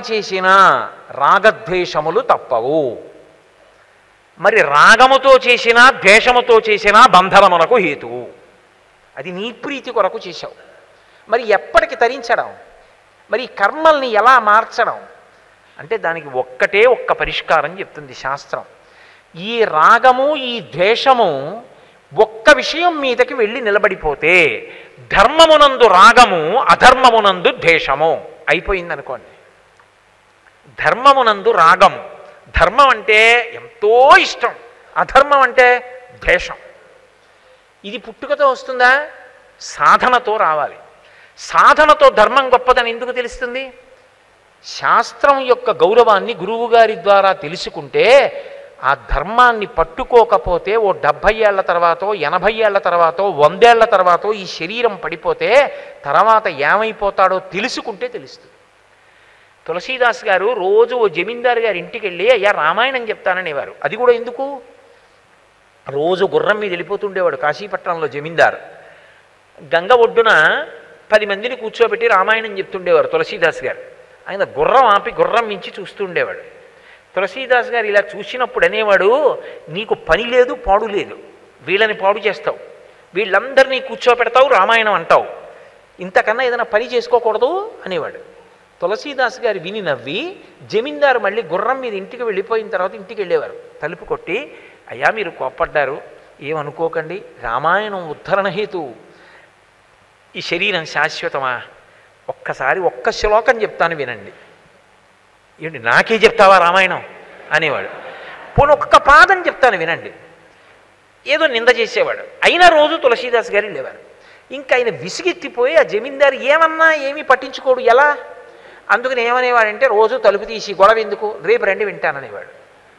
చేసినా రాగద్వేషములు తప్పవు. మరి రాగముతో చేసినా ద్వేషముతో చేసినా బంధనమునకు హేతువు. అది నీ ప్రీతి కొరకు చేశావు. మరి ఎప్పటికి తరించడం? మరి కర్మల్ని ఎలా మార్చడం? అంటే దానికి ఒక్కటే ఒక్క పరిష్కారం చెప్తుంది శాస్త్రం. ఈ రాగము ఈ ద్వేషము ఒక్క విషయం మీదకి వెళ్ళి నిలబడిపోతే ధర్మమునందు రాగము అధర్మమునందు ద్వేషము. అయిపోయింది అనుకోండి ధర్మమునందు రాగం. ధర్మం అంటే ఎంతో ఇష్టం. అధర్మం అంటే ద్వేషం. ఇది పుట్టుకతో వస్తుందా? సాధనతో రావాలి. సాధనతో ధర్మం గొప్పదని ఎందుకు తెలుస్తుంది? శాస్త్రం యొక్క గౌరవాన్ని గురువుగారి ద్వారా తెలుసుకుంటే ఆ ధర్మాన్ని పట్టుకోకపోతే ఓ డెబ్భై ఏళ్ళ తర్వాతో ఎనభై ఏళ్ళ తర్వాతో వందేళ్ళ తర్వాతో ఈ శరీరం పడిపోతే తర్వాత ఏమైపోతాడో తెలుసుకుంటే తెలుస్తుంది. తులసీదాస్ గారు రోజు ఓ జమీందారు గారి ఇంటికి వెళ్ళి అయ్యా రామాయణం చెప్తాననేవారు. అది కూడా ఎందుకు? రోజు గుర్రం మీద వెళ్ళిపోతుండేవాడు కాశీపట్నంలో జమీందారు. గంగ ఒడ్డున పది మందిని కూర్చోబెట్టి రామాయణం చెప్తుండేవారు తులసీదాస్ గారు. ఆయన గుర్రం ఆపి గుర్రం మించి చూస్తుండేవాడు. తులసీదాస్ గారు ఇలా చూసినప్పుడు అనేవాడు నీకు పని లేదు పాడు లేదు. వీళ్ళని పాడు చేస్తావు. వీళ్ళందరినీ కూర్చోపెడతావు రామాయణం అంటావు. ఇంతకన్నా ఏదైనా పని చేసుకోకూడదు అనేవాడు. తులసీదాస్ గారు విని నవ్వి జమీందారు మళ్ళీ గుర్రం మీద ఇంటికి వెళ్ళిపోయిన తర్వాత ఇంటికి వెళ్ళేవారు. తలుపు కొట్టి అయ్యా మీరు కోప్పడ్డారు. ఏమనుకోకండి రామాయణం ఉద్ధరణ హేతు. ఈ శరీరం శాశ్వతమా? ఒక్కసారి ఒక్క శ్లోకం చెప్తాను వినండి. ఏంటి నాకే చెప్తావా రామాయణం? అనేవాడు. పోనీ ఒక్క పాదం చెప్తాను వినండి. ఏదో నింద చేసేవాడు. అయినా రోజు తులసీదాస్ గారు వెళ్ళేవారు ఇంకా ఆయన విసిగెత్తిపోయి ఆ జమీందారు ఏమన్నా ఏమీ పట్టించుకోడు. ఎలా? అందుకని ఏమనేవాడంటే రోజు తలుపు తీసి గొడవ ఎందుకు? రేపు రండి వింటాననేవాడు.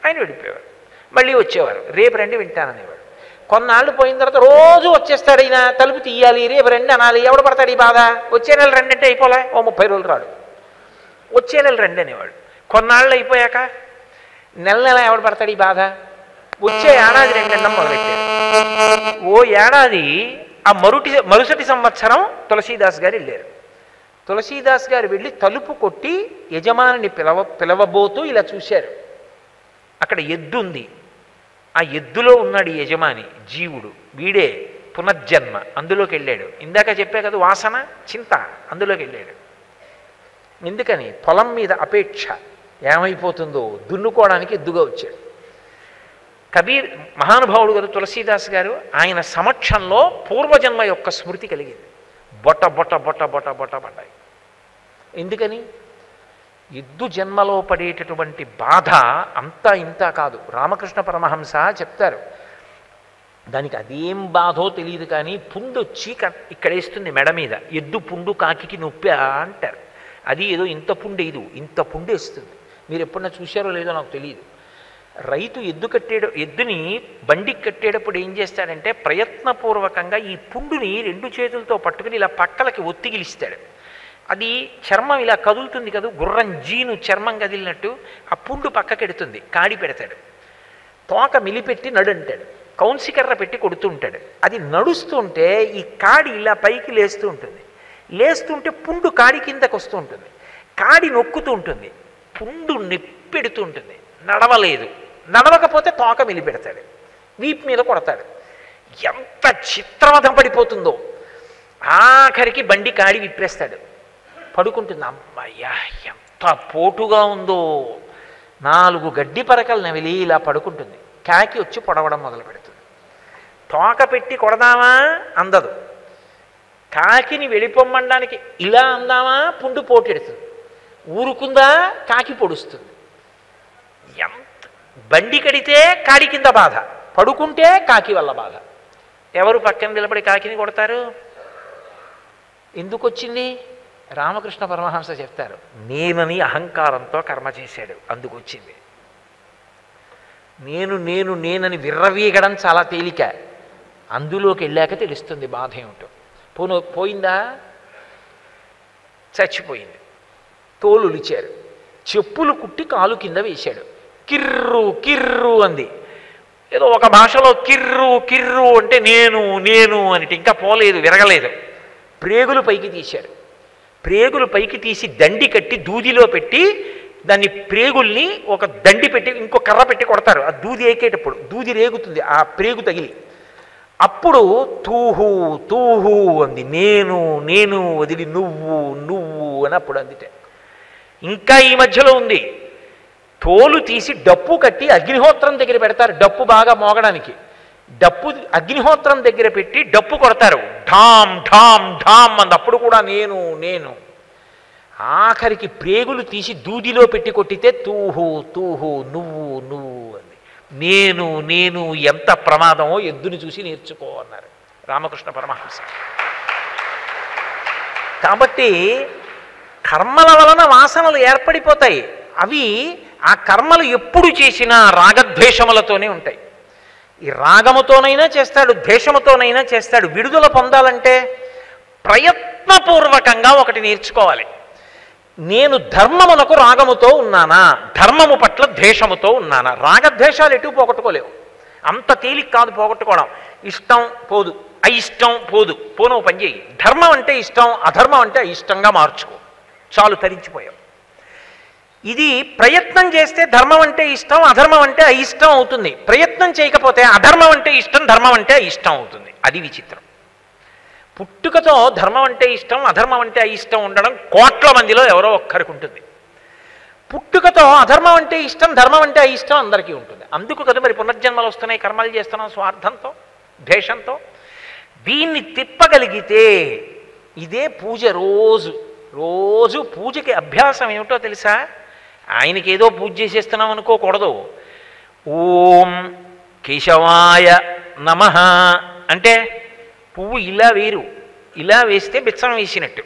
ఆయన వెళ్ళిపోయేవాడు మళ్ళీ వచ్చేవారు రేపు రండి వింటాననేవాడు. కొన్నాళ్ళు పోయిన తర్వాత రోజు వచ్చేస్తాడు ఈయన తలుపు తీయాలి రేపు రండి అనాలి ఎవడు పడతాడు ఈ బాధ? వచ్చే నెల రండి అంటే అయిపోలే ఓ ముప్పై రోజులు రాడు. వచ్చే నెల రండి అనేవాడు. కొన్నాళ్ళు అయిపోయాక నెల నెల ఎవడు పడతాడు ఈ బాధ? వచ్చే ఏడాది రెండెండం మొదలెట్టాడు. ఓ ఏడాది ఆ మరుటి మరుసటి సంవత్సరం తులసీదాస్ గారు వెళ్ళారు. తులసీదాస్ గారు వెళ్ళి తలుపు కొట్టి యజమానిని పిలవ పిలవబోతూ ఇలా చూశారు. అక్కడ ఎద్దు ఉంది. ఆ ఎద్దులో ఉన్నాడు ఈ యజమాని జీవుడు. వీడే పునర్జన్మ. అందులోకి వెళ్ళాడు. ఇందాక చెప్పే కదా వాసన చింత. అందులోకి వెళ్ళాడు. ఎందుకని? పొలం మీద అపేక్ష. ఏమైపోతుందో? దున్నుకోవడానికి ఎద్దుగా వచ్చాడు. కబీర్ మహానుభావుడు కదా తులసీదాస్ గారు ఆయన సమక్షంలో పూర్వజన్మ యొక్క స్మృతి కలిగింది. బొట్ట బొట్ట బొట్ట బొట్ట బొట్ట పడ్డాయి. ఎందుకని? ఎద్దు జన్మలో పడేటటువంటి బాధ అంతా ఇంత కాదు. రామకృష్ణ పరమహంస చెప్తారు. దానికి అదేం బాధో తెలియదు కానీ పుండు వచ్చి క- మెడ మీద. ఎద్దు పుండు కాకికి నొప్పి అంటారు. అది ఏదో ఇంత పుండేదు. ఇంత పుండేస్తుంది. మీరు ఎప్పుడన్నా చూశారో లేదో నాకు తెలియదు. రైతు ఎద్దు కట్టేడు ఎద్దుని బండికి కట్టేటప్పుడు ఏం చేస్తాడంటే ప్రయత్నపూర్వకంగా ఈ పుండుని రెండు చేతులతో పట్టుకుని ఇలా పక్కలకి ఒత్తిగిలిస్తాడు అది చర్మం ఇలా కదులుతుంది కదా గుర్రం జీను చర్మం కదిలినట్టు ఆ పుండు పక్కకెడుతుంది కాడి పెడతాడు. తోక మిలిపెట్టి నడంటాడు కౌన్సికర్ర పెట్టి కొడుతుంటాడు. అది నడుస్తుంటే ఈ కాడి ఇలా పైకి లేస్తూ ఉంటుంది. లేస్తుంటే పుండు కాడి కిందకు వస్తూ ఉంటుంది కాడి నొక్కుతూ ఉంటుంది పుండు నిప్పెడుతూ ఉంటుంది నడవలేదు. నడవకపోతే తోక మిలిపెడతాడు వీపు మీద కొడతాడు. ఎంత చిత్రవధం పడిపోతుందో. ఆఖరికి బండి కాడి విప్పేస్తాడు. పడుకుంటుంది అమ్మయ్యా ఎంత పోటుగా ఉందో. నాలుగు గడ్డి పరకలు నవిలి ఇలా పడుకుంటుంది. కాకి వచ్చి పొడవడం మొదలు పెడుతుంది. తోక పెట్టి కొడదామా? అందదు. కాకిని వెళ్ళిపోమ్మడానికి ఇలా అందామా? పుండు పోటెడుతుంది. ఊరుకుందా? కాకి పొడుస్తుంది. బండి కడితే కాడి కింద బాధ పడుకుంటే కాకి వల్ల బాధ. ఎవరు పక్కన నిలబడి కాకిని కొడతారు? ఎందుకు వచ్చింది? రామకృష్ణ పరమహంస చెప్తారు నేనని అహంకారంతో కర్మ చేశాడు అందుకు వచ్చింది. నేను నేను నేనని విర్రవీగడం చాలా తేలిక అందులోకి వెళ్ళాక తెలుస్తుంది బాధ ఏమిటో. పోను పోయిందా? చచ్చిపోయింది. తోలు ఉలిచారు చెప్పులు కుట్టి కాలు కింద వేశాడు. కిర్రు కిర్రు అంది. ఏదో ఒక భాషలో కిర్రు కిర్రు అంటే నేను నేను అనిటి ఇంకా పోలేదు విరగలేదు. ప్రేగులు పైకి తీశారు ప్రేగులు పైకి తీసి దండి కట్టి దూదిలో పెట్టి దాన్ని ప్రేగుల్ని ఒక దండి పెట్టి ఇంకో కర్ర పెట్టి కొడతారు. ఆ దూది ఏకేటప్పుడు దూది రేగుతుంది ఆ ప్రేగు తగిలి. అప్పుడు తూహు తూహు అంది. నేను నేను వదిలి నువ్వు నువ్వు అని అప్పుడు అందితే. ఇంకా ఈ మధ్యలో ఉంది. తోలు తీసి డప్పు కట్టి అగ్నిహోత్రం దగ్గర పెడతారు డప్పు బాగా మోగడానికి. డప్పు అగ్నిహోత్రం దగ్గర పెట్టి డప్పు కొడతారు. ఢామ్ ఢామ్ ఢామ్ అంది అప్పుడు కూడా నేను నేను. ఆఖరికి ప్రేగులు తీసి దూదిలో పెట్టి కొట్టితే తూహు తూహు నువ్వు నువ్వు అని. నేను నేను ఎంత ప్రమాదమో ఎద్దుని చూసి నేర్చుకో అన్నారు రామకృష్ణ పరమహంస. కాబట్టి కర్మల వలన వాసనలు ఏర్పడిపోతాయి. అవి ఆ కర్మలు ఎప్పుడు చేసినా రాగద్వేషములతోనే ఉంటాయి. ఈ రాగముతోనైనా చేస్తాడు ద్వేషముతోనైనా చేస్తాడు. విడుదల పొందాలంటే ప్రయత్నపూర్వకంగా ఒకటి నేర్చుకోవాలి. నేను ధర్మమునకు రాగముతో ఉన్నానా? ధర్మము పట్ల ద్వేషముతో ఉన్నానా? రాగద్వేషాలు ఎటు పోగొట్టుకోలేవు. అంత తేలిక కాదు పోగొట్టుకోవడం. ఇష్టం పోదు. అయిష్టం పోదు. పోను పని చేయి ధర్మం అంటే ఇష్టం అధర్మం అంటే అయిష్టంగా మార్చుకో. చాలు తరించిపోయావు. ఇది ప్రయత్నం చేస్తే ధర్మం అంటే ఇష్టం అధర్మం అంటే అయిష్టం అవుతుంది. ప్రయత్నం చేయకపోతే అధర్మం అంటే ఇష్టం ధర్మం అంటే అయిష్టం అవుతుంది. అది విచిత్రం. పుట్టుకతో ధర్మం అంటే ఇష్టం అధర్మం అంటే అయిష్టం ఉండడం కోట్ల మందిలో ఎవరో ఒక్కరికి ఉంటుంది. పుట్టుకతో అధర్మం అంటే ఇష్టం ధర్మం అంటే అయిష్టం అందరికీ ఉంటుంది. అందుకు కదా మరి పునర్జన్మలు వస్తున్నాయి కర్మలు చేస్తున్నాం స్వార్థంతో ద్వేషంతో. దీన్ని తిప్పగలిగితే ఇదే పూజ రోజు. రోజు పూజకి అభ్యాసం ఏమిటో తెలుసా? ఆయనకి ఏదో పూజ చేసేస్తున్నాం అనుకోకూడదు ఓం కేశవాయ నమ అంటే పువ్వు ఇలా వేరు. ఇలా వేస్తే బిచ్చం వేసినట్టు.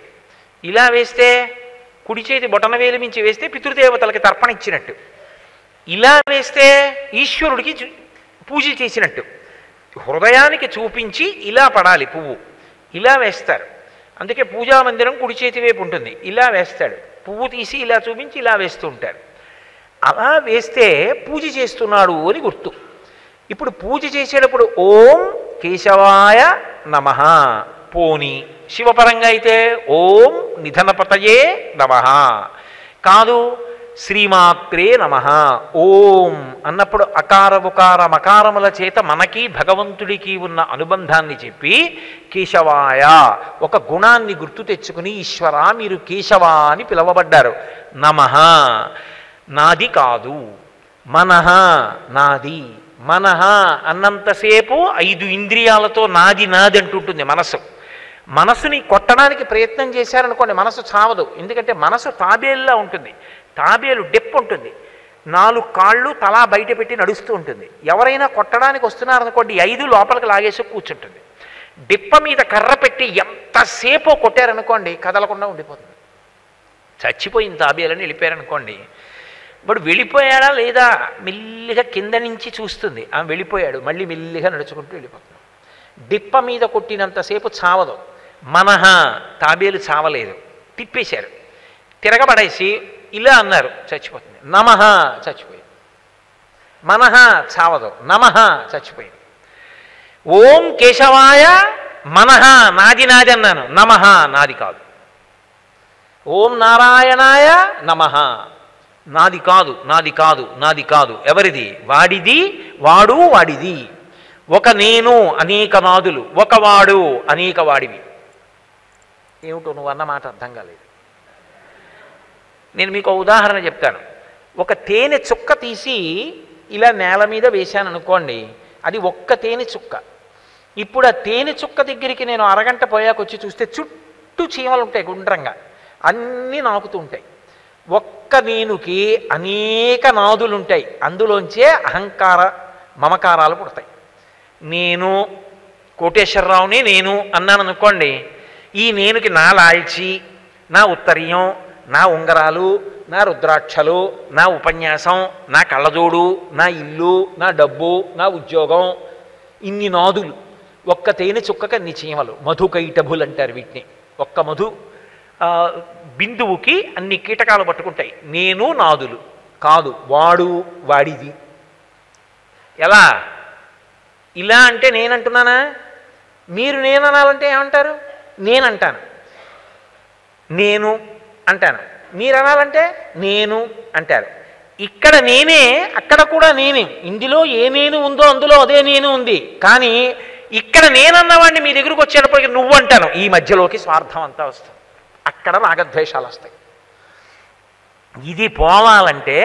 ఇలా వేస్తే కుడి చేతి బొటనవేలు మించి వేస్తే పితృదేవతలకి తర్పణ ఇచ్చినట్టు. ఇలా వేస్తే ఈశ్వరుడికి పూజ చేసినట్టు. హృదయానికి చూపించి ఇలా పడాలి పువ్వు. ఇలా వేస్తారు. అందుకే పూజా మందిరం కుడి చేతి వైపు ఉంటుంది. ఇలా వేస్తాడు. పువ్వు తీసి ఇలా చూపించి ఇలా వేస్తుంటారు. అలా వేస్తే పూజ చేస్తున్నాడు అని గుర్తు. ఇప్పుడు పూజ చేసేటప్పుడు ఓం కేశవాయ నమ. పోని శివపరంగా అయితే ఓం నిధనపతయే నమ. కాదు శ్రీమాత్రే నమ. ఓం అన్నప్పుడు అకార ఉకార మకారముల చేత మనకి భగవంతుడికి ఉన్న అనుబంధాన్ని చెప్పి కేశవాయ ఒక గుణాన్ని గుర్తు తెచ్చుకుని ఈశ్వర మీరు కేశవ అని పిలవబడ్డారు. నమ. నాది కాదు. మనహ నాది. మనహ అన్నంతసేపు ఐదు ఇంద్రియాలతో నాది నాది అంటుంటుంది మనసు. మనసుని కొట్టడానికి ప్రయత్నం చేశారనుకోండి మనసు చావదు. ఎందుకంటే మనసు తాబేల్లా ఉంటుంది. తాబేలు డెప్ ఉంటుంది. నాలుగు కాళ్ళు తలా బయట పెట్టి నడుస్తూ ఉంటుంది. ఎవరైనా కొట్టడానికి వస్తున్నారనుకోండి ఐదు లోపలికి లాగేసి కూర్చుంటుంది. డిప్ప మీద కర్ర పెట్టి ఎంతసేపు కొట్టారనుకోండి కదలకుండా ఉండిపోతుంది. చచ్చిపోయింది తాబేలని వెళ్ళిపోయారనుకోండి వాడు వెళ్ళిపోయాడా లేదా మెల్లిగా కింద నుంచి చూస్తుంది. ఆమె వెళ్ళిపోయాడు మళ్ళీ మెల్లిగా నడుచుకుంటూ వెళ్ళిపోతుంది డిప్ప మీద కొట్టినంతసేపు చావదు. మనహ తాబేలు చావలేదు. తిప్పేశారు. తిరగబడేసి ఇలా అన్నారు చచ్చిపోతుంది. నమః చచ్చిపోయింది. మనహ చావదు. నమః చచ్చిపోయింది. ఓం కేశవాయ మనహ నాది నాది అన్నాను. నమః నాది కాదు. ఓం నారాయణాయ నమః నాది కాదు నాది కాదు నాది కాదు. ఎవరిది? వాడిది వాడు వాడిది. ఒక నేను అనేక నాదులు ఒక వాడు అనేక వాడివి. ఏమిటో నువ్వు అన్నమాట అర్థం కాలేదు. నేను మీకు ఉదాహరణ చెప్తాను. ఒక తేనె చుక్క తీసి ఇలా నేల మీద వేశాను అనుకోండి అది ఒక్క తేనె చుక్క. ఇప్పుడు ఆ తేనె చుక్క దగ్గరికి నేను అరగంట పోయాక వచ్చి చూస్తే చుట్టూ చీమలు ఉంటాయి గుండ్రంగా. అన్నీ నాకుతూ ఉంటాయి. ఒక్క నేనుకి అనేక నాదులు ఉంటాయి. అందులోంచే అహంకార మమకారాలు పుడతాయి. నేను కోటేశ్వరరావుని నేను అన్నాను అనుకోండి ఈ నేనుకి నా లాల్చి నా ఉత్తరీయం నా ఉంగరాలు నా రుద్రాక్షలు నా ఉపన్యాసం నా కళ్ళజోడు నా ఇల్లు నా డబ్బు నా ఉద్యోగం ఇన్ని నాదులు. ఒక్క తేనె చుక్కక అన్ని చీమలు. మధుకైటభులు అంటారు వీటిని. ఒక్క మధు. బిందువుకి అన్ని కీటకాలు పట్టుకుంటాయి. నేను నాదులు. కాదు వాడు వాడిది. ఎలా? ఇలా అంటే నేనంటున్నానా? మీరు నేననాలంటే ఏమంటారు? నేనంటాను. నేను అంటాను. మీరు అనాలంటే నేను అంటారు. ఇక్కడ నేనే అక్కడ కూడా నేనే. ఇందులో ఏ నేను ఉందో అందులో అదే నేను ఉంది. కానీ ఇక్కడ నేనన్నవాడిని మీ దగ్గరకు వచ్చేటప్పటికి నువ్వు అంటాను. ఈ మధ్యలోకి స్వార్థం అంతా వస్తుంది. అక్కడ రాగద్వేషాలు వస్తాయి. ఇది పోవాలంటే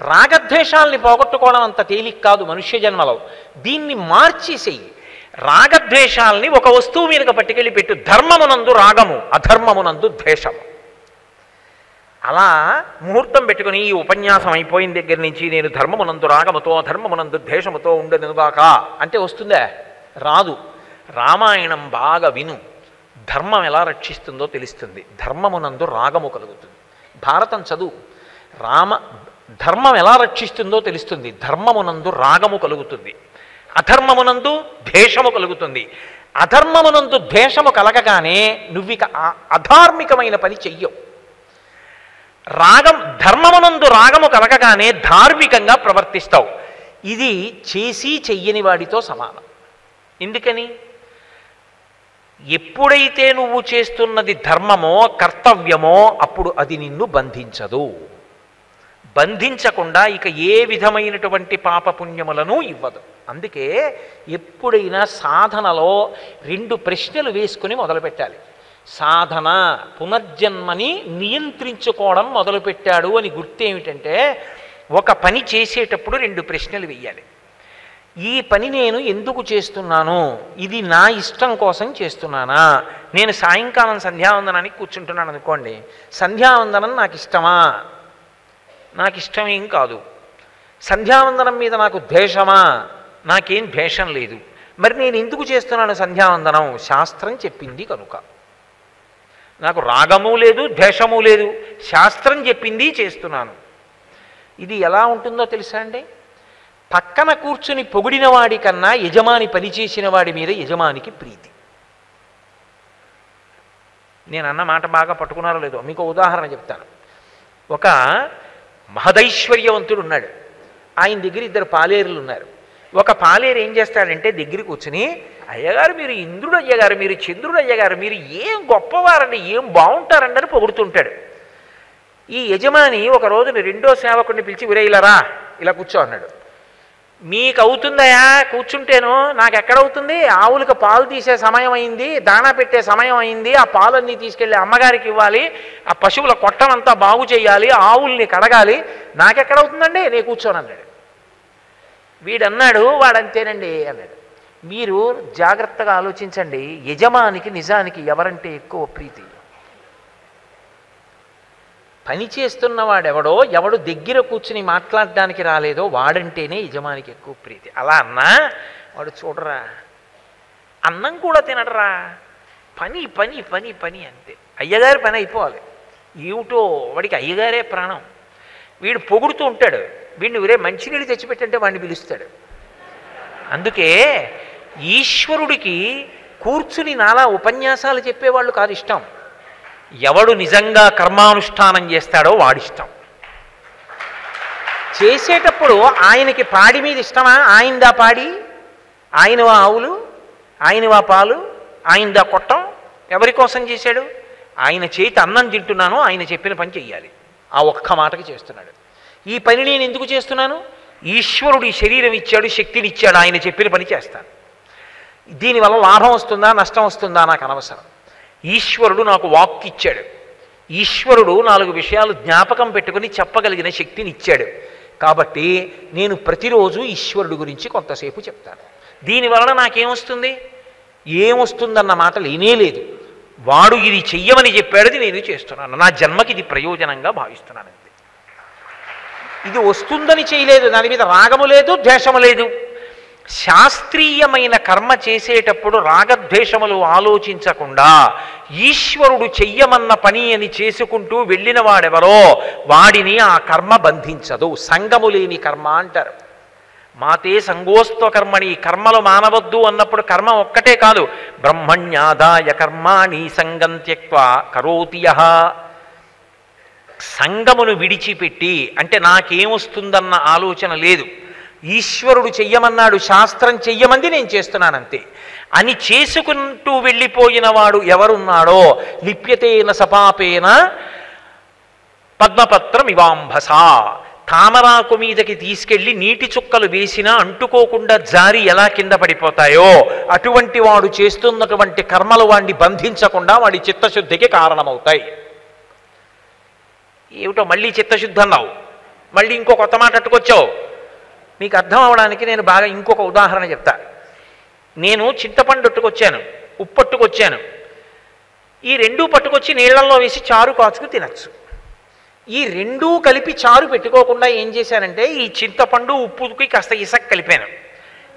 రాగద్వేషాలని పోగొట్టుకోవడం అంత తేలిక కాదు మనుష్య జన్మలో. దీన్ని మార్చేసేయి. రాగద్వేషాలని ఒక వస్తువు మీదకి పట్టుకెళ్ళి పెట్టు. ధర్మమునందు రాగము అధర్మమునందు ద్వేషము. అలా ముహూర్తం పెట్టుకుని ఈ ఉపన్యాసం అయిపోయిన దగ్గర నుంచి నేను ధర్మమునందు రాగముతో అధర్మమునందు ద్వేషముతో ఉండనుగాక అంటే వస్తుందా? రాదు. రామాయణం బాగా విను. ధర్మం ఎలా రక్షిస్తుందో తెలుస్తుంది. ధర్మమునందు రాగము కలుగుతుంది. భారతం చదువు. రామ ధర్మం ఎలా రక్షిస్తుందో తెలుస్తుంది. ధర్మమునందు రాగము కలుగుతుంది. అధర్మమునందు ద్వేషము కలుగుతుంది. అధర్మమునందు ద్వేషము కలగగానే నువ్విక అధార్మికమైన పని చెయ్యవు. రాగం ధర్మమునందు రాగము కలగగానే ధార్మికంగా ప్రవర్తిస్తావు. ఇది చేసి చెయ్యని వాడితో సమానం. ఎందుకని? ఎప్పుడైతే నువ్వు చేస్తున్నది ధర్మమో కర్తవ్యమో అప్పుడు అది నిన్ను బంధించదు. బంధించకుండా ఇక ఏ విధమైనటువంటి పాపపుణ్యములను ఇవ్వదు. అందుకే ఎప్పుడైనా సాధనలో రెండు ప్రశ్నలు వేసుకుని మొదలుపెట్టాలి. సాధన పునర్జన్మని నియంత్రించుకోవడం మొదలుపెట్టాడు అని గుర్తేమిటంటే ఒక పని చేసేటప్పుడు రెండు ప్రశ్నలు వెయ్యాలి. ఈ పని నేను ఎందుకు చేస్తున్నాను? ఇది నా ఇష్టం కోసం చేస్తున్నానా? నేను సాయంకాలం సంధ్యావందనానికి కూర్చుంటున్నాను అనుకోండి సంధ్యావందనం నాకు ఇష్టమా? నాకు ఇష్టమేం కాదు. సంధ్యావందనం మీద నాకు ద్వేషమా? నాకేం ద్వేషం లేదు. మరి నేను ఎందుకు చేస్తున్నాను సంధ్యావందనం? శాస్త్రం చెప్పింది కనుక. నాకు రాగము లేదు ద్వేషము లేదు. శాస్త్రం చెప్పింది చేస్తున్నాను. ఇది ఎలా ఉంటుందో తెలుసా అండి? పక్కన కూర్చుని పొగిడిన వాడి కన్నా యజమాని పనిచేసిన వాడి మీద యజమానికి ప్రీతి. నేను అన్న మాట బాగా పట్టుకున్నారో లేదో మీకు ఉదాహరణ చెప్తాను. ఒక మహదైశ్వర్యవంతుడు ఉన్నాడు. ఆయన దగ్గర ఇద్దరు పాలేరులు ఉన్నారు. ఒక పాలేరు ఏం చేస్తాడంటే దగ్గర కూర్చుని అయ్యగారు మీరు ఇంద్రుడు అయ్యగారు మీరు చంద్రుడు అయ్యగారు మీరు ఏం గొప్పవారండి ఏం బాగుంటారండి అని పొగుడుతుంటాడు. ఈ యజమాని ఒక రోజున రెండో సేవకుడిని పిలిచి విరేయిలరా ఇలా కూర్చో అన్నాడు. మీకు అవుతుందయా కూర్చుంటేను నాకు ఎక్కడవుతుంది ఆవులకు పాలు తీసే సమయం అయింది దాణా పెట్టే సమయం అయింది ఆ పాలన్నీ తీసుకెళ్ళి అమ్మగారికి ఇవ్వాలి ఆ పశువుల కొట్టమంతా బాగు చేయాలి ఆవుల్ని కడగాలి నాకెక్కడవుతుందండి? నేను కూర్చోను అన్నాడు వీడన్నాడు వాడంతేనండి అన్నాడు. మీరు జాగ్రత్తగా ఆలోచించండి. యజమానికి నిజానికి ఎవరంటే ఎక్కువ ప్రీతి. పని చేస్తున్నవాడెవడో ఎవడు దగ్గర కూర్చుని మాట్లాడడానికి రాలేదో వాడంటేనే యజమానికి ఎక్కువ ప్రీతి. అలా అన్నా వాడు చూడరా అన్నం కూడా తినడరా. పని పని పని పని అంతే. అయ్యగారి పని అయిపోవాలి. ఏమిటో వాడికి అయ్యగారే ప్రాణం. వీడు పొగుడుతూ ఉంటాడు. వీడిని ఒరే మంచినీళ్ళు తెచ్చిపెట్టంటే వాడిని పిలుస్తాడు. అందుకే ఈశ్వరుడికి కూర్చుని నాలా ఉపన్యాసాలు చెప్పేవాళ్ళు కాదు ఇష్టం. ఎవడు నిజంగా కర్మానుష్ఠానం చేస్తాడో వాడిష్టం. చేసేటప్పుడు ఆయనకి పాడి మీద ఇష్టమా? ఆయనదా పాడి? ఆయనవా ఆవులు? ఆయనవా పాలు? ఆయనదా కొట్టం? ఎవరి కోసం చేశాడు? ఆయన చేతి అన్నం తింటున్నాను ఆయన చెప్పిన పని చెయ్యాలి. ఆ ఒక్క మాటకి చేస్తున్నాడు. ఈ పని నేను ఎందుకు చేస్తున్నాను? ఈశ్వరుడు ఈ శరీరం ఇచ్చాడు శక్తిని ఇచ్చాడు ఆయన చెప్పిన పని చేస్తాను. దీనివల్ల లాభం వస్తుందా నష్టం వస్తుందా నాకు అనవసరం. ఈశ్వరుడు నాకు వాక్ ఇచ్చాడు. ఈశ్వరుడు నాలుగు విషయాలు జ్ఞాపకం పెట్టుకుని చెప్పగలిగిన శక్తిని ఇచ్చాడు. కాబట్టి నేను ప్రతిరోజు ఈశ్వరుడు గురించి కొంతసేపు చెప్తాను. దీనివలన నాకేమొస్తుంది ఏమొస్తుందన్న మాట లేనే లేదు. వాడు ఇది చెయ్యమని చెప్పాడది నేను చేస్తున్నాను. నా జన్మకి ఇది ప్రయోజనంగా భావిస్తున్నాను. ఇది వస్తుందని చేయలేదు దాని మీద రాగము లేదు ద్వేషము లేదు. శాస్త్రీయమైన కర్మ చేసేటప్పుడు రాగద్వేషములు ఆలోచించకుండా ఈశ్వరుడు చెయ్యమన్న పని అని చేసుకుంటూ వెళ్ళిన వాడెవరో వాడిని ఆ కర్మ బంధించదు. సంగము లేని కర్మ అంటారు. మాతే సంగోస్త్వ కర్మని కర్మలు మానవద్దు అన్నప్పుడు కర్మ ఒక్కటే కాదు. బ్రహ్మణ్యాదాయ కర్మాణి సంగం త్యక్వ కరోతి సంగమును విడిచిపెట్టి అంటే నాకేమొస్తుందన్న ఆలోచన లేదు. ఈశ్వరుడు చెయ్యమన్నాడు శాస్త్రం చెయ్యమంది నేను చేస్తున్నానంతే. అని చేసుకుంటూ వెళ్ళిపోయిన వాడు ఎవరున్నాడో లిప్యతేన సపాపేన పద్మపత్రం ఇవాంభస. తామరాకు మీదకి తీసుకెళ్ళి నీటి చుక్కలు వేసినా అంటుకోకుండా జారి ఎలా కింద పడిపోతాయో అటువంటి వాడు చేస్తున్నటువంటి కర్మలు వాడిని బంధించకుండా వాడి చిత్తశుద్ధికి కారణమవుతాయి. ఏమిటో మళ్ళీ చిత్తశుద్ధి అన్నావు మళ్ళీ ఇంకో కొత్త మాట అట్టుకొచ్చావు. మీకు అర్థం అవడానికి నేను బాగా ఇంకొక ఉదాహరణ చెప్తా. నేను చింతపండు పట్టుకొచ్చాను ఉప్పు పట్టుకొచ్చాను ఈ రెండూ పట్టుకొచ్చి నీళ్ళలో వేసి చారు కాచుకు తినచ్చు. ఈ రెండూ కలిపి చారు పెట్టుకోకుండా ఏం చేశానంటే ఈ చింతపండు ఉప్పుకి కాస్త ఇసక్ కలిపాను.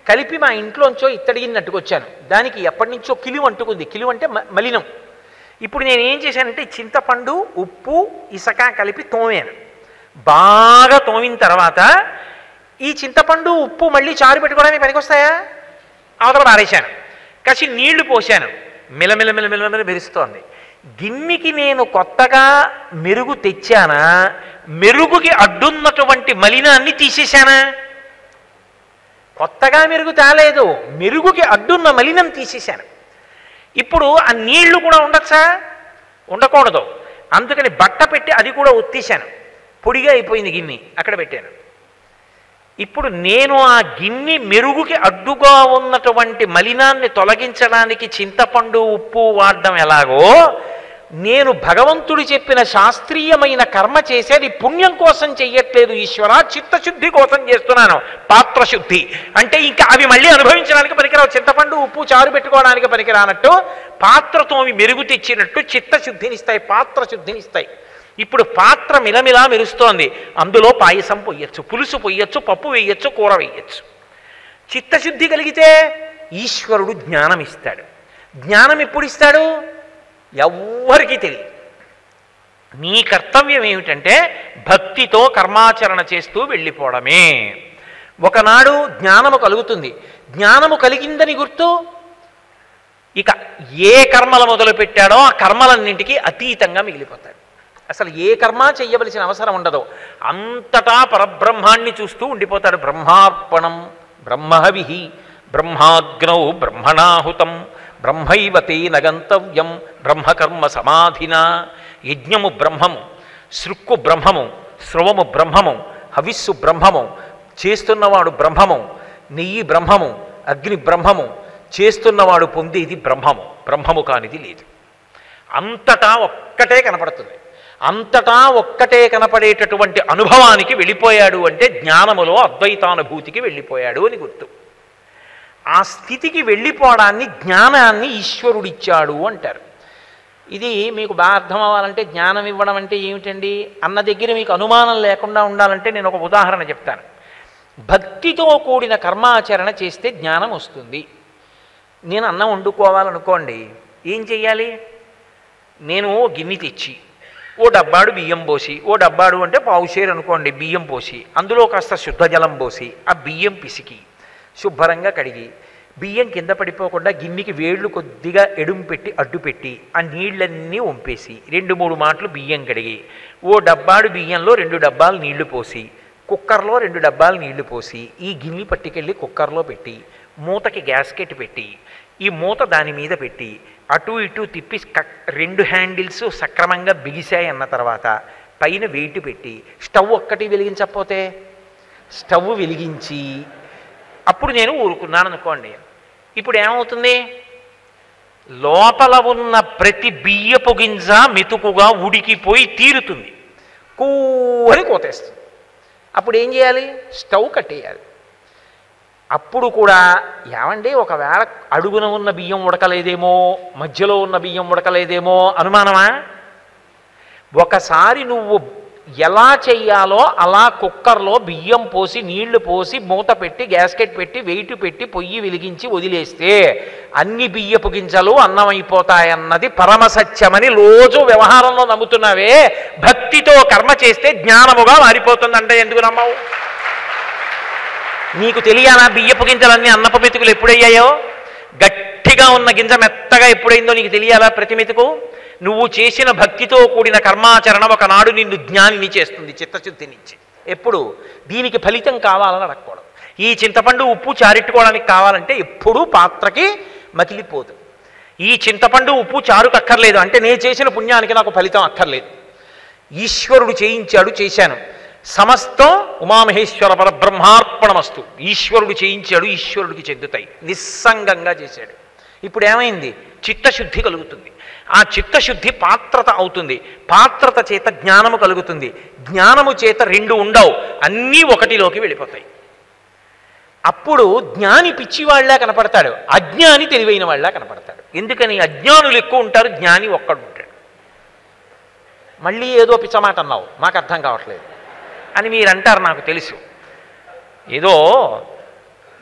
కలిపి మా ఇంట్లోంచో ఇత్తడిగినట్టుకొచ్చాను దానికి ఎప్పటి నుంచో కిలువ అంటుకుంది కిలువ అంటే మలినం. ఇప్పుడు నేను ఏం చేశానంటే చింతపండు ఉప్పు ఇసక కలిపి తోమాను. బాగా తోమిన తర్వాత ఈ చింతపండు ఉప్పు మళ్ళీ చారు పెట్టుకోవడానికి పనికొస్తాయా? అవతల పారేశాను. కసి నీళ్ళు పోశాను. మిలమిల మిలమిల మెరుస్తోంది. గిన్నెకి నేను కొత్తగా మెరుగు తెచ్చానా? మెరుగుకి అడ్డున్నటువంటి మలినాన్ని తీసేశానా? కొత్తగా మెరుగు తేలేదు. మెరుగుకి అడ్డున్న మలినం తీసేశాను. ఇప్పుడు ఆ నీళ్ళు కూడా ఉండొచ్చా? ఉండకూడదు. అందుకని బట్ట పెట్టి అది కూడా ఉత్తీశాను పొడిగా అయిపోయింది గిన్నె అక్కడ పెట్టాను. ఇప్పుడు నేను ఆ గిన్నె మెరుగుకి అడ్డుగా ఉన్నటువంటి మలినాన్ని తొలగించడానికి చింతపండు ఉప్పు వాడడం ఎలాగో నేను భగవంతుడు చెప్పిన శాస్త్రీయమైన కర్మ చేసేది పుణ్యం కోసం చెయ్యట్లేదు ఈశ్వర చిత్తశుద్ధి కోసం చేస్తున్నాను పాత్రశుద్ధి. అంటే ఇంకా అవి మళ్ళీ అనుభవించడానికి పనికిరావు. చింతపండు ఉప్పు చారు పెట్టుకోవడానికి పనికిరానట్టు. పాత్రతో అవి మెరుగు తెచ్చినట్టు చిత్తశుద్ధినిస్తాయి పాత్రశుద్ధినిస్తాయి. ఇప్పుడు పాత్ర మిలమిలా మెరుస్తోంది. అందులో పాయసం పొయ్యొచ్చు పులుసు పొయ్యొచ్చు పప్పు వేయొచ్చు కూర వేయొచ్చు. చిత్తశుద్ధి కలిగితే ఈశ్వరుడు జ్ఞానం ఇస్తాడు జ్ఞానం ఎప్పుడు ఇస్తాడు ఎవ్వరికీ తెలియదు. నీ కర్తవ్యం ఏమిటంటే భక్తితో కర్మాచరణ చేస్తూ వెళ్ళిపోవడమే. ఒకనాడు జ్ఞానము కలుగుతుంది. జ్ఞానము కలిగిందని గుర్తు ఇక ఏ కర్మలు మొదలుపెట్టాడో ఆ కర్మలన్నింటికి అతీతంగా మిగిలిపోతాడు. అసలు ఏ కర్మ చెయ్యవలసిన అవసరం ఉండదు. అంతటా పరబ్రహ్మాన్ని చూస్తూ ఉండిపోతాడు. బ్రహ్మార్పణం బ్రహ్మహవిహి బ్రహ్మాగ్నౌ బ్రహ్మణాహుతం బ్రహ్మైవతేన గంతవ్యం బ్రహ్మకర్మ సమాధిన. యజ్ఞము బ్రహ్మము సృక్కు బ్రహ్మము స్రవము బ్రహ్మము హవిస్సు బ్రహ్మము చేస్తున్నవాడు బ్రహ్మము నెయ్యి బ్రహ్మము అగ్ని బ్రహ్మము చేస్తున్నవాడు పొందేది బ్రహ్మము బ్రహ్మము కానిది లేదు. అంతటా ఒక్కటే కనపడుతుంది. అంతటా ఒక్కటే కనపడేటటువంటి అనుభవానికి వెళ్ళిపోయాడు అంటే జ్ఞానములో అద్వైతానుభూతికి వెళ్ళిపోయాడు అని గుర్తు. ఆ స్థితికి వెళ్ళిపోవడాన్ని జ్ఞానాన్ని ఈశ్వరుడిచ్చాడు అంటారు. ఇది మీకు బాగా అర్థం అవ్వాలంటే జ్ఞానం ఇవ్వడం అంటే ఏమిటండి? అన్న దగ్గర మీకు అనుమానం లేకుండా ఉండాలంటే నేను ఒక ఉదాహరణ చెప్తాను. భక్తితో కూడిన కర్మాచరణ చేస్తే జ్ఞానం వస్తుంది. నేను అన్నం వండుకోవాలనుకోండి ఏం చెయ్యాలి? నేను ఓ గిన్నె తెచ్చి ఓ డబ్బాడు బియ్యం పోసి ఓ డబ్బాడు అంటే పావుషేరు అనుకోండి బియ్యం పోసి అందులో కాస్త శుద్ధ జలం పోసి ఆ బియ్యం పిసికి శుభ్రంగా కడిగి బియ్యం కింద పడిపోకుండా గిన్నెకి వేళ్ళు కొద్దిగా ఎడుము పెట్టి అడ్డు పెట్టి ఆ నీళ్ళన్నీ వంపేసి రెండు మూడు మాటలు బియ్యం కడిగి ఓ డబ్బాడు బియ్యంలో రెండు డబ్బాలు నీళ్ళు పోసి కుక్కర్లో రెండు డబ్బాలు నీళ్ళు పోసి ఈ గిన్నె పట్టుకెళ్ళి కుక్కర్లో పెట్టి మూతకి గ్యాస్కెట్ పెట్టి ఈ మూత దాని మీద పెట్టి అటు ఇటు తిప్పి క- రెండు హ్యాండిల్స్ సక్రమంగా బిగిశాయి అన్న తర్వాత పైన వెయిట్ పెట్టి స్టవ్ ఒక్కటి వెలిగించకపోతే? స్టవ్ వెలిగించి అప్పుడు నేను ఊరుకున్నాను అనుకోండి ఇప్పుడు ఏమవుతుంది? లోపల ఉన్న ప్రతి బియ్యపు గింజ మెతుకుగా ఉడికిపోయి తీరుతుంది. కూని కోతేస్తుంది. అప్పుడు ఏం చేయాలి? స్టవ్ కట్టేయాలి. అప్పుడు కూడా ఏమండి? ఒకవేళ అడుగున ఉన్న బియ్యం ఉడకలేదేమో మధ్యలో ఉన్న బియ్యం ఉడకలేదేమో అనుమానమా? ఒకసారి నువ్వు ఎలా చెయ్యాలో అలా కుక్కర్లో బియ్యం పోసి నీళ్ళు పోసి మూత పెట్టి గ్యాస్కెట్ పెట్టి వెయిట్ పెట్టి పొయ్యి వెలిగించి వదిలేస్తే అన్ని బియ్యపు గింజలు అన్నమైపోతాయన్నది పరమసత్యమని రోజు వ్యవహారంలో నమ్ముతున్నావే. భక్తితో కర్మ చేస్తే జ్ఞానముగా మారిపోతుందంటే ఎందుకు నమ్మవు? నీకు తెలియాలా బియ్యపు గింజలన్నీ అన్నపు మెతుకులు ఎప్పుడయ్యాయో? గట్టిగా ఉన్న గింజ మెత్తగా ఎప్పుడైందో నీకు తెలియాలా ప్రతి మెతుకు? నువ్వు చేసిన భక్తితో కూడిన కర్మాచరణ ఒకనాడు నిన్ను జ్ఞానిని చేస్తుంది చిత్తశుద్ధినిచ్చి. ఎప్పుడు? దీనికి ఫలితం కావాలని అడగకూడదు. ఈ చింతపండు ఉప్పు చారెట్టుకోవడానికి కావాలంటే ఎప్పుడూ పాత్రకి మతిలిపోదు. ఈ చింతపండు ఉప్పు చారుకు అక్కర్లేదు అంటే నేను చేసిన పుణ్యానికి నాకు ఫలితం అక్కర్లేదు. ఈశ్వరుడు చేయించాడు చేశాను. సమస్తం ఉమామహేశ్వర పరబ్రహ్మార్పణమస్తు. ఈశ్వరుడు చేయించాడు ఈశ్వరుడికి చెందుతాయి. నిస్సంగంగా చేశాడు. ఇప్పుడు ఏమైంది? చిత్తశుద్ధి కలుగుతుంది. ఆ చిత్తశుద్ధి పాత్రత అవుతుంది. పాత్రత చేత జ్ఞానము కలుగుతుంది. జ్ఞానము చేత రెండు ఉండవు. అన్నీ ఒకటిలోకి వెళ్ళిపోతాయి. అప్పుడు జ్ఞాని పిచ్చివాళ్ళా కనపడతాడు. అజ్ఞాని తెలివైన వాళ్ళ కనపడతాడు. ఎందుకని? అజ్ఞానులు ఎక్కువ ఉంటారు జ్ఞాని ఒక్కడు ఉంటాడు. మళ్ళీ ఏదో పిచ్చమాట అన్నావు. మాకు అర్థం కావట్లేదు. అని మీరు అంటారు నాకు తెలుసు. ఏదో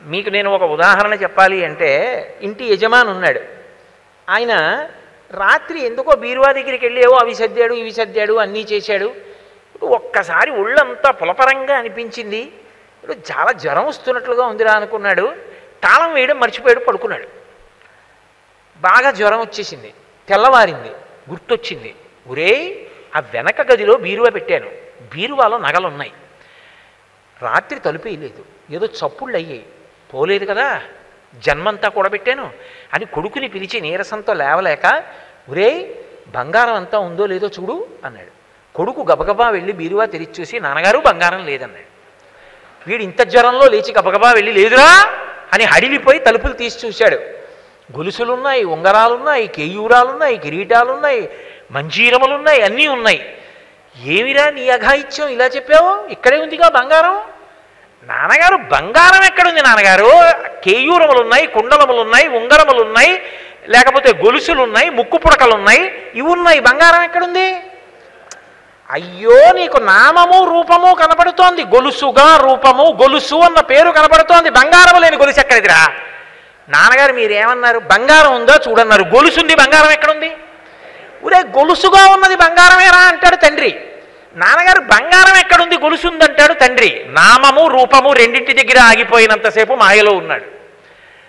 మీకు నేను ఒక ఉదాహరణ చెప్పాలి అంటే ఇంటి యజమాని ఉన్నాడు ఆయన రాత్రి ఎందుకో బీరువా దగ్గరికి వెళ్ళి ఏవో అవి సర్దాడు ఇవి సర్దాడు అన్నీ చేశాడు. ఇప్పుడు ఒక్కసారి ఒళ్ళంతా పులపరంగా అనిపించింది. ఇప్పుడు చాలా జ్వరం వస్తున్నట్లుగా ఉందిరా అనుకున్నాడు. తాళం వేయడం మర్చిపోయాడు పడుకున్నాడు. బాగా జ్వరం వచ్చేసింది. తెల్లవారింది గుర్తొచ్చింది. ఒరే ఆ వెనక గదిలో బీరువా పెట్టాను. బీరువాలో నగలు ఉన్నాయి రాత్రి తలుపేయలేదు ఏదో చప్పుళ్ళు అయ్యాయి. పోలేదు కదా. జన్మంతా కూడబెట్టాను అని కొడుకుని పిలిచి నీరసంతో లేవలేక ఒరే బంగారం అంతా ఉందో లేదో చూడు అన్నాడు. కొడుకు గబగబా వెళ్ళి బీరువా తెరిచి చూసి నాన్నగారు బంగారం లేదన్నాడు. వీడు ఇంత జ్వరంలో లేచి గబగబా వెళ్ళి లేదురా అని హడిలిపోయి తలుపులు తీసి చూశాడు. గొలుసులున్నాయి ఉంగరాలున్నాయి కేయూరాలున్నాయి కిరీటాలున్నాయి మంజీరములున్నాయి అన్నీ ఉన్నాయి. ఏమిరా నీ అఘాయిత్యం? ఇలా చెప్పావు? ఇక్కడే ఉందిగా బంగారం? నాన్నగారు బంగారం ఎక్కడుంది నాన్నగారు? కేయూరములు ఉన్నాయి కుండలములు ఉన్నాయి ఉంగరములు ఉన్నాయి లేకపోతే గొలుసులు ఉన్నాయి ముక్కు పుడకలు ఉన్నాయి ఇవి ఉన్నాయి బంగారం ఎక్కడుంది? అయ్యో నీకు నామము రూపము కనపడుతోంది గొలుసుగా రూపము గొలుసు అన్న పేరు కనపడుతోంది బంగారం లేని గొలుసు ఎక్కడిదిరా? నాన్నగారు మీరేమన్నారు? బంగారం ఉందా? చూడన్నారు. గొలుసుంది బంగారం ఎక్కడుంది? ఒరే గొలుసుగా ఉన్నది బంగారమేరా అంటాడు తండ్రి. నాన్నగారు బంగారం ఎక్కడుంది? గొలుసుందంటాడు తండ్రి. నామము రూపము రెండింటి దగ్గర ఆగిపోయినంతసేపు మాయలో ఉన్నాడు.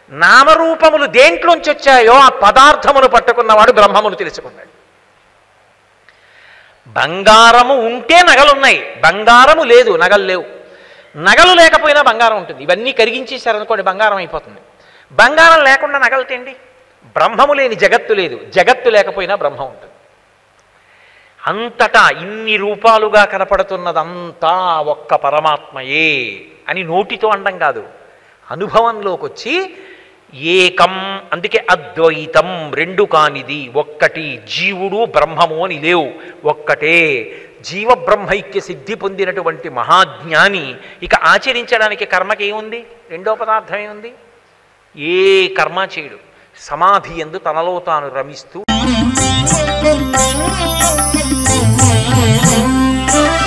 నామరూపములు దేంట్లోంచి వచ్చాయో ఆ పదార్థమును పట్టుకున్నవాడు బ్రహ్మమును తెలుసుకున్నాడు. బంగారము ఉంటే నగలున్నాయి. బంగారము లేదు నగలు లేవు. నగలు లేకపోయినా బంగారం ఉంటుంది. ఇవన్నీ కరిగించేశారనుకోండి బంగారం అయిపోతుంది. బంగారం లేకుండా నగలు తేండి బ్రహ్మము లేని జగత్తు లేదు. జగత్తు లేకపోయినా బ్రహ్మం ఉంటుంది. అంతటా ఇన్ని రూపాలుగా కనపడుతున్నదంతా ఒక్క పరమాత్మయే అని నోటితో అండం కాదు. అనుభవంలోకి వచ్చి ఏకం అందుకే అద్వైతం రెండు కానిది ఒక్కటి జీవుడు బ్రహ్మము అని లేవు. ఒక్కటే జీవ బ్రహ్మైక్య సిద్ధి పొందినటువంటి మహాజ్ఞాని. ఇక ఆచరించడానికి కర్మకి ఏముంది? రెండో పదార్థం ఏముంది? ఏ కర్మ చేయడు? సమాధి ఎందు తనలో తాను రమిస్తూ Thank you.